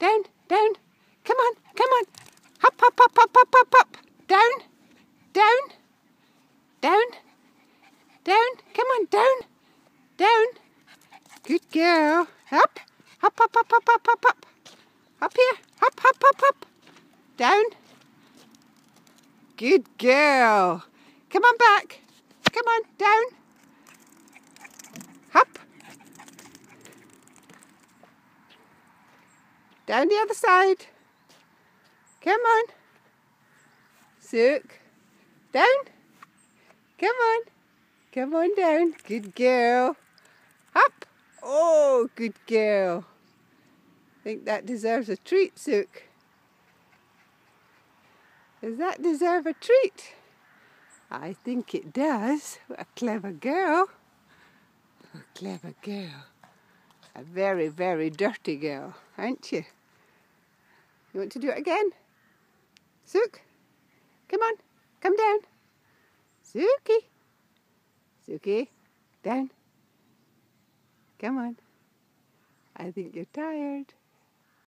down, down. Come on, come on. Hop, hop, hop, hop, hop, hop, hop. Down, down, down, down. Come on, down, down. Good girl. Up, hop, hop, hop, hop, hop, hop, hop. Up here. Hop, hop, hop, hop. Down. Good girl. Come on back. Come on, down. Down the other side. Come on. Sook. Down. Come on. Come on down. Good girl. Up. Oh, good girl. I think that deserves a treat, Sook. Does that deserve a treat? I think it does. What a clever girl. A clever girl. A very, very dirty girl, aren't you? You want to do it again? Sook, come on, come down. Sookie, Sookie, down. Come on. I think you're tired.